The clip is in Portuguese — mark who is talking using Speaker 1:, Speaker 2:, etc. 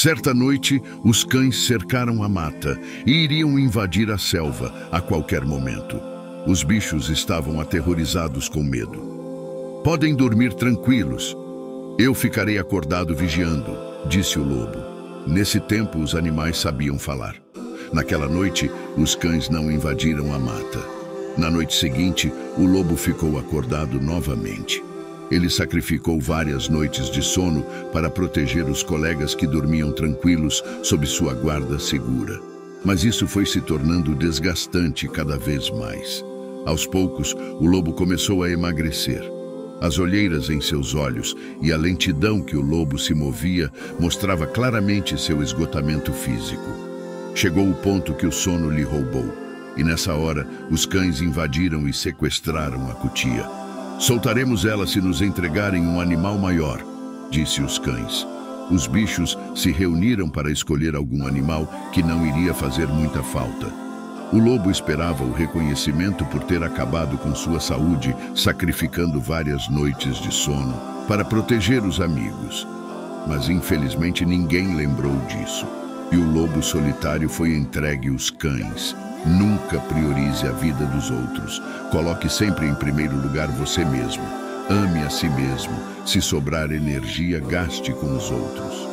Speaker 1: Certa noite, os cães cercaram a mata e iriam invadir a selva a qualquer momento. Os bichos estavam aterrorizados com medo. Podem dormir tranquilos. Eu ficarei acordado vigiando, disse o lobo. Nesse tempo, os animais sabiam falar. Naquela noite, os cães não invadiram a mata. Na noite seguinte, o lobo ficou acordado novamente. Ele sacrificou várias noites de sono para proteger os colegas que dormiam tranquilos sob sua guarda segura. Mas isso foi se tornando desgastante cada vez mais. Aos poucos, o lobo começou a emagrecer. As olheiras em seus olhos e a lentidão que o lobo se movia mostrava claramente seu esgotamento físico. Chegou o ponto que o sono lhe roubou, e nessa hora os cães invadiram e sequestraram a cutia. Soltaremos ela se nos entregarem um animal maior, disse os cães. Os bichos se reuniram para escolher algum animal que não iria fazer muita falta. O lobo esperava o reconhecimento por ter acabado com sua saúde, sacrificando várias noites de sono para proteger os amigos. Mas infelizmente ninguém lembrou disso. E o lobo solitário foi entregue aos cães. Nunca priorize a vida dos outros. Coloque sempre em primeiro lugar você mesmo. Ame a si mesmo. Se sobrar energia, gaste com os outros.